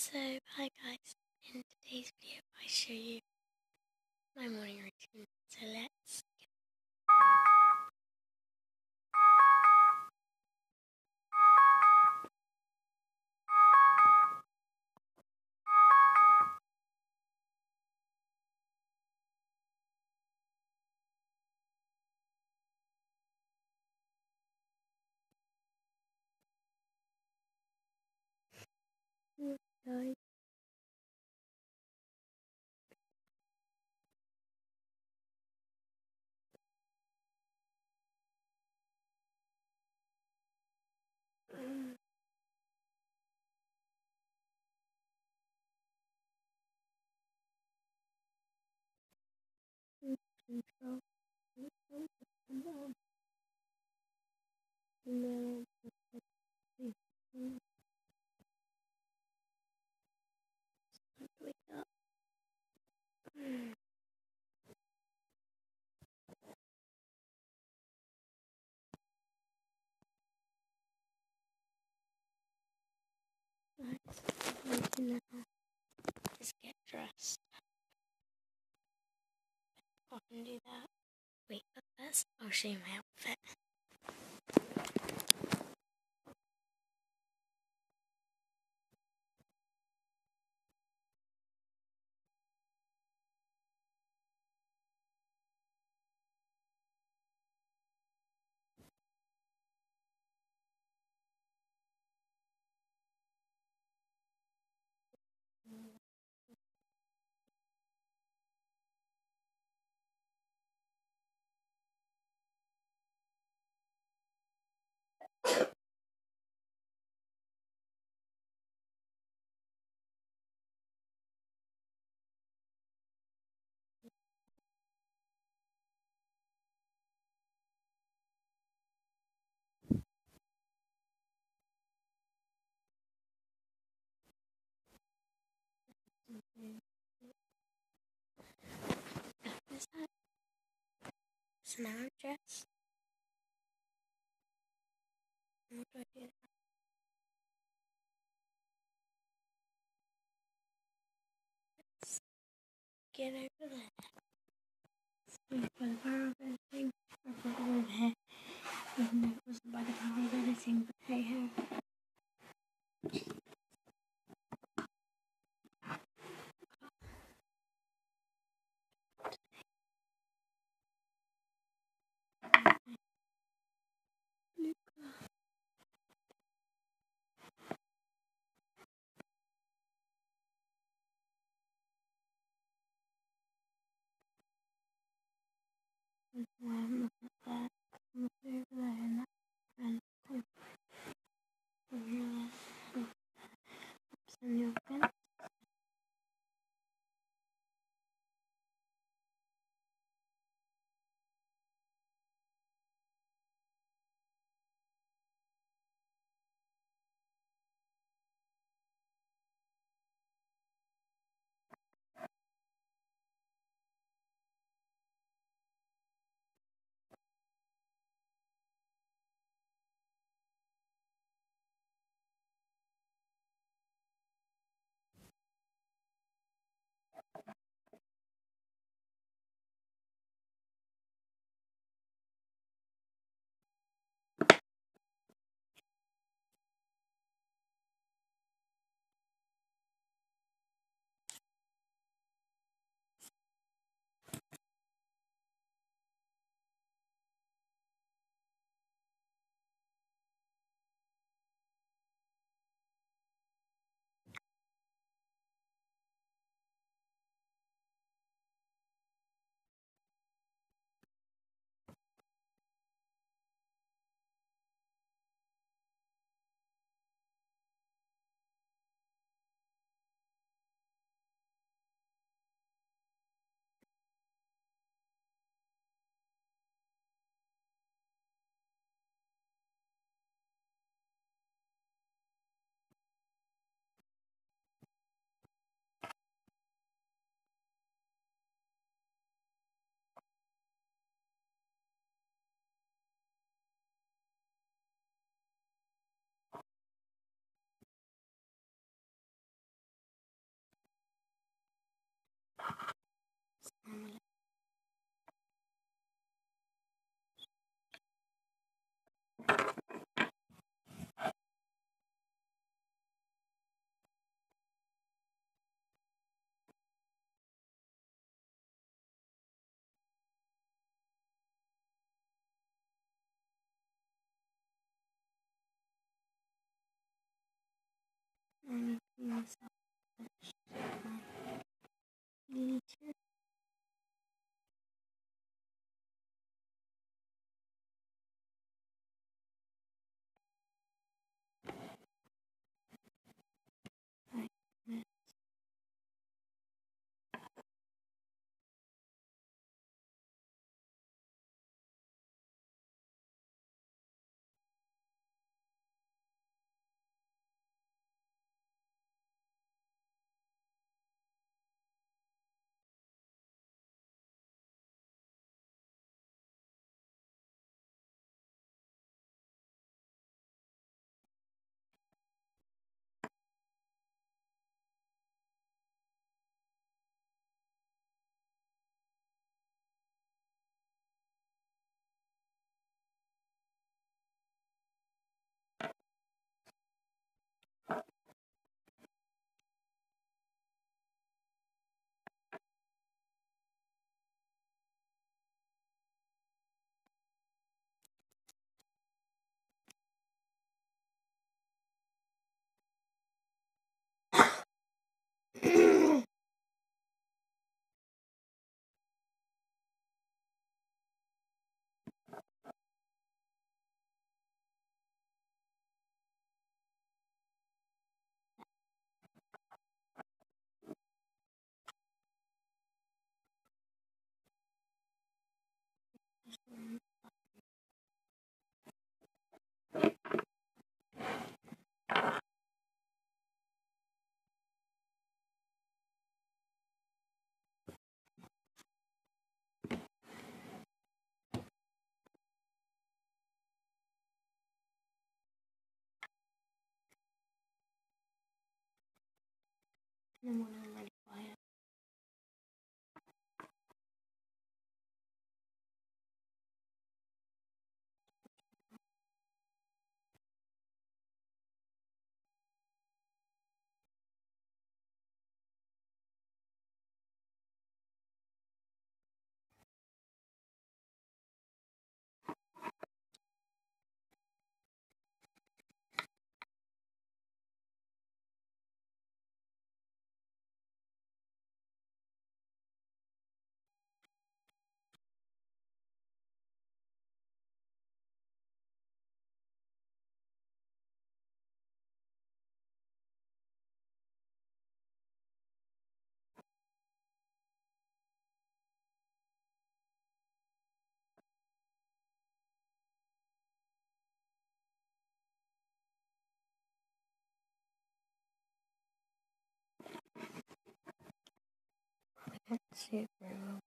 So, hi guys. In today's video, I show you my morning routine. So let's. No. 哦，谁也没。Now. What do I do now? Let's get over there. For the power of editing. I brought it over here. Even though it wasn't by the power of editing, but hey. 何にさ、私、い and then Can't see it very well,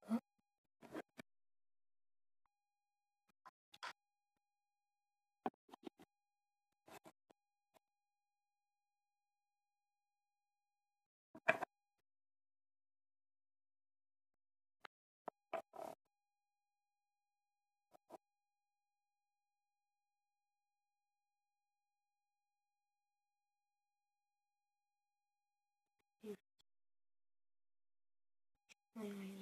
I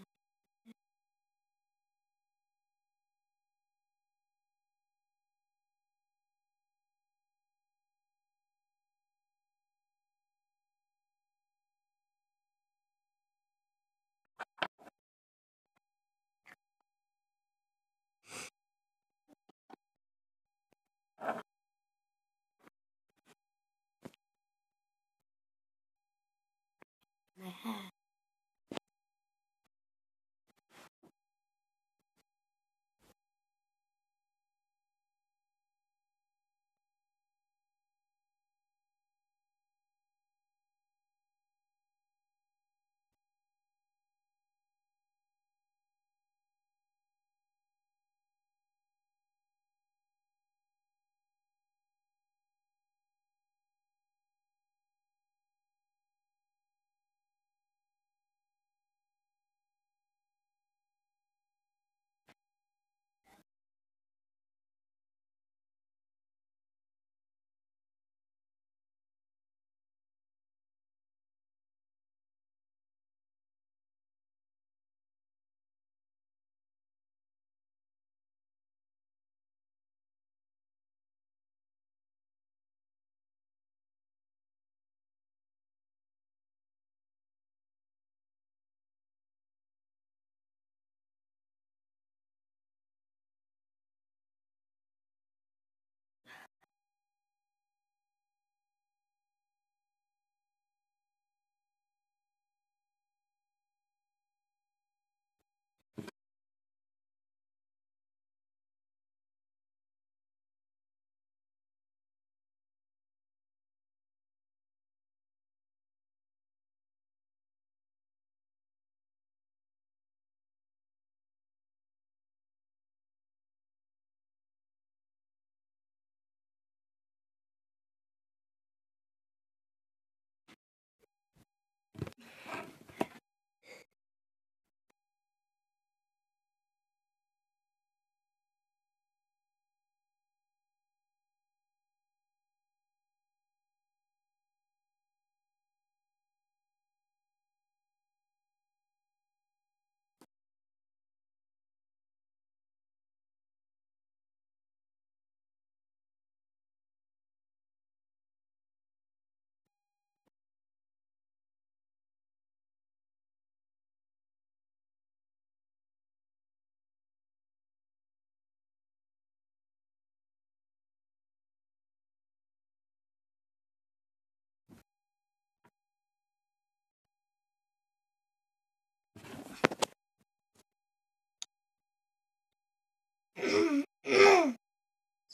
so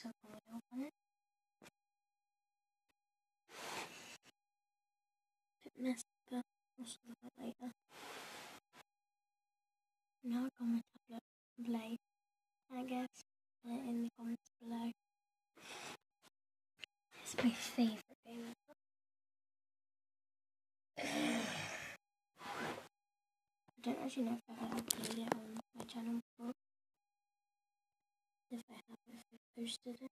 can we open it? Bit messy, but we'll it later. Now I and play. I guess put it in the comments below. It's my favourite game ever. don't actually know if I've ever uploaded it on my channel before. If I have, if I posted it.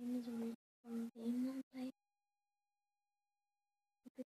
game is a really fun game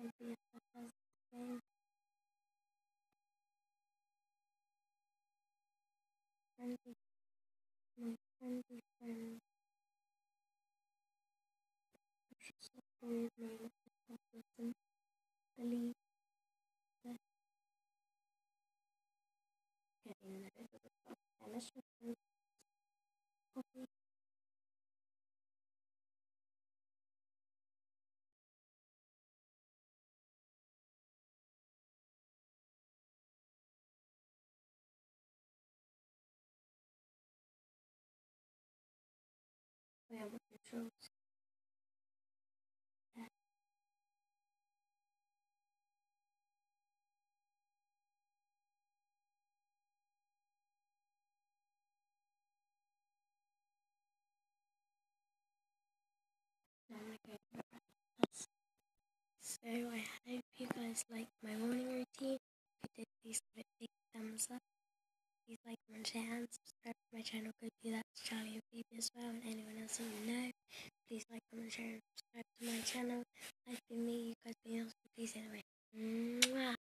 Maybe if I has the them, believe So I hope you guys like my morning routine. If you did, please give it a big thumbs up. Please like, comment, share, and subscribe to my channel. Go do that to Charlie and Phoebe as well, and anyone else that you know. Please like, comment, share, and subscribe to my channel. I've me, you guys been awesome. Peace anyway. Mwah.